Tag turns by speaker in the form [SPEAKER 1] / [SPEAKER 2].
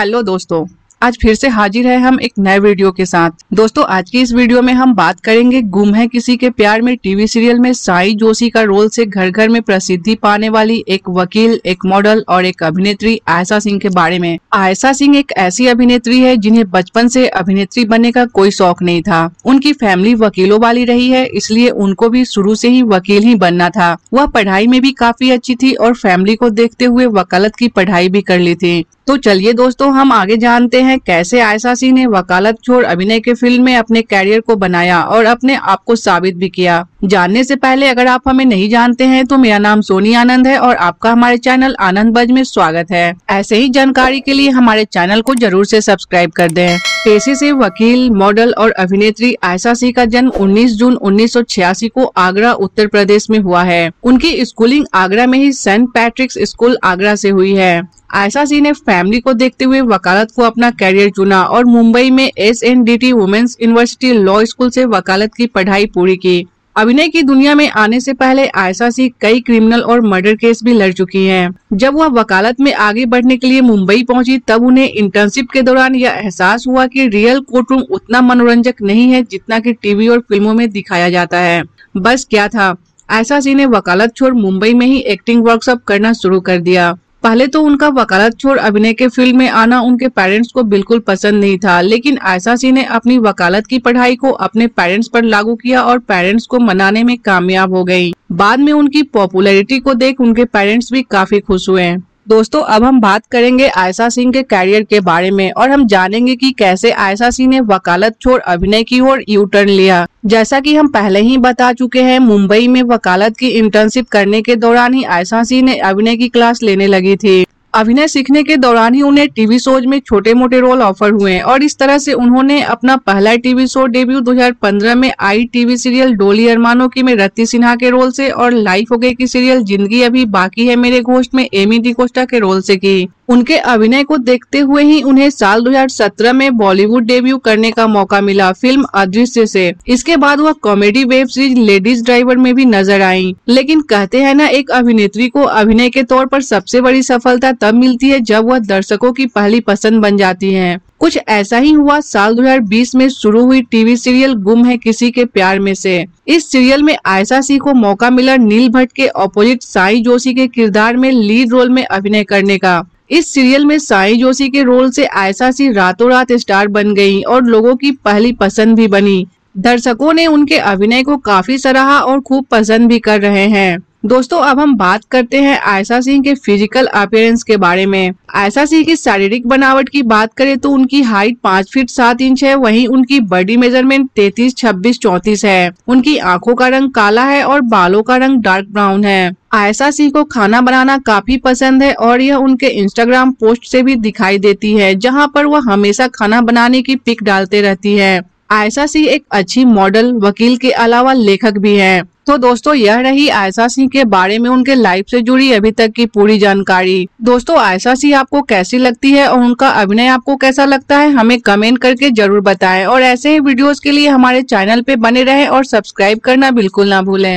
[SPEAKER 1] Hello दोस्तों। आज फिर से हाजिर है हम एक नए वीडियो के साथ। दोस्तों, आज की इस वीडियो में हम बात करेंगे गुम है किसी के प्यार में टीवी सीरियल में साई जोशी का रोल से घर घर में प्रसिद्धि पाने वाली एक वकील, एक मॉडल और एक अभिनेत्री आयशा सिंह के बारे में। आयशा सिंह एक ऐसी अभिनेत्री है जिन्हें बचपन से अभिनेत्री बनने का कोई शौक नहीं था। उनकी फैमिली वकीलों वाली रही है, इसलिए उनको भी शुरू से ही वकील ही बनना था। वह पढ़ाई में भी काफ़ी अच्छी थी और फैमिली को देखते हुए वकालत की पढ़ाई भी कर ली थी। तो चलिए दोस्तों, हम आगे जानते हैं कैसे आयशा सिंह ने वकालत छोड़ अभिनय के फ़ील्ड में अपने कैरियर को बनाया और अपने आप को साबित भी किया? जानने से पहले अगर आप हमें नहीं जानते हैं तो मेरा नाम सोनी आनंद है और आपका हमारे चैनल आनंद बज में स्वागत है। ऐसे ही जानकारी के लिए हमारे चैनल को ज़रूर से सब्सक्राइब कर दें। पेशे से वकील मॉडल और अभिनेत्री आयशा सिंह का जन्म 19 जून 1986 को आगरा, उत्तर प्रदेश में हुआ है। उनकी स्कूलिंग आगरा में ही सेंट पैट्रिक्स स्कूल आगरा से हुई है। आयशा सिंह ने फैमिली को देखते हुए वकालत को अपना कैरियर चुना और मुंबई में S N D T women's university law school से वकालत की पढ़ाई पूरी की। अभिनय की दुनिया में आने से पहले आयशा सिंह कई क्रिमिनल और मर्डर केस भी लड़ चुकी हैं। जब वह वकालत में आगे बढ़ने के लिए मुंबई पहुँची, तब उन्हें इंटर्नशिप के दौरान यह एहसास हुआ कि रियल कोर्ट रूम उतना मनोरंजक नहीं है जितना कि टीवी और फ़िल्मों में दिखाया जाता है। बस क्या था, आयशा सिंह ने वकालत छोड़ मुंबई में ही एक्टिंग वर्कशॉप करना शुरू कर दिया। पहले तो उनका वकालत छोड़ अभिनय के फ़ील्ड में आना उनके पेरेंट्स को बिल्कुल पसंद नहीं था, लेकिन आयशा सिंह ने अपनी वकालत की पढ़ाई को अपने पेरेंट्स पर लागू किया और पेरेंट्स को मनाने में कामयाब हो गई बाद में उनकी पॉपुलैरिटी को देख उनके पेरेंट्स भी काफ़ी खुश हुए दोस्तों, अब हम बात करेंगे आयशा सिंह के कैरियर के बारे में और हम जानेंगे कि कैसे आयशा सिंह ने वकालत छोड़ अभिनय की ओर यू टर्न लिया। जैसा कि हम पहले ही बता चुके हैं, मुंबई में वकालत की इंटर्नशिप करने के दौरान ही आयशा सिंह ने अभिनय की क्लास लेने लगी थी। अभिनय सीखने के दौरान ही उन्हें टीवी शोज़ में छोटे मोटे रोल ऑफ़र हुए और इस तरह से उन्होंने अपना पहला टीवी शो डेब्यू 2015 में आई टीवी सीरियल डोली अरमानो की में रत्ती सिन्हा के रोल से और लाइफ हो गई की सीरियल ज़िंदगी अभी बाकी है मेरे घोष्ट में, एमी डी कोस्टा के रोल से की। उनके अभिनय को देखते हुए ही उन्हें साल 2017 में बॉलीवुड डेब्यू करने का मौका मिला फ़िल्म अदृश्य से। इसके बाद वह comedy web series ladies driver में भी नज़र आई। लेकिन कहते हैं ना, एक अभिनेत्री को अभिनय के तौर पर सबसे बड़ी सफलता तब मिलती है जब वह दर्शकों की पहली पसंद बन जाती है। कुछ ऐसा ही हुआ साल 2020 में शुरू हुई टीवी सीरियल गुम है किसी के प्यार में से। इस सीरियल में आयशा सिंह को मौका मिला नील भट्ट के ऑपोजिट साई जोशी के किरदार में लीड रोल में अभिनय करने का। इस सीरियल में साई जोशी के रोल से आयशा सिंह रातों रात स्टार बन गई और लोगों की पहली पसंद भी बनी। दर्शकों ने उनके अभिनय को काफ़ी सराहा और खूब पसंद भी कर रहे हैं। दोस्तों, अब हम बात करते हैं आयशा सिंह के फ़िज़िकल अपियरेंस के बारे में। आयशा सिंह की शारीरिक बनावट की बात करें तो उनकी हाइट पाँच फीट सात इंच है, वहीं उनकी बॉडी मेज़रमेंट तैतीस, छब्बीस, चौतीस है। उनकी आँखों का रंग काला है और बालों का रंग डार्क ब्राउन है। आयशा सिंह को खाना बनाना काफ़ी पसंद है और यह उनके इंस्टाग्राम पोस्ट से भी दिखाई देती है, जहाँ पर वह हमेशा खाना बनाने की पिक डालते रहती है। आयशा सिंह एक अच्छी मॉडल वकील के अलावा लेखक भी हैं। तो दोस्तों, यह रही आयशा सिंह के बारे में उनके लाइफ से जुड़ी अभी तक की पूरी जानकारी। दोस्तों, आयशा सिंह, आपको कैसी लगती है और उनका अभिनय आपको कैसा लगता है, हमें कमेंट करके ज़रूर बताएँ। और ऐसे ही वीडियोस के लिए हमारे चैनल पे बने रहें और सब्सक्राइब करना बिल्कुल ना भूलें।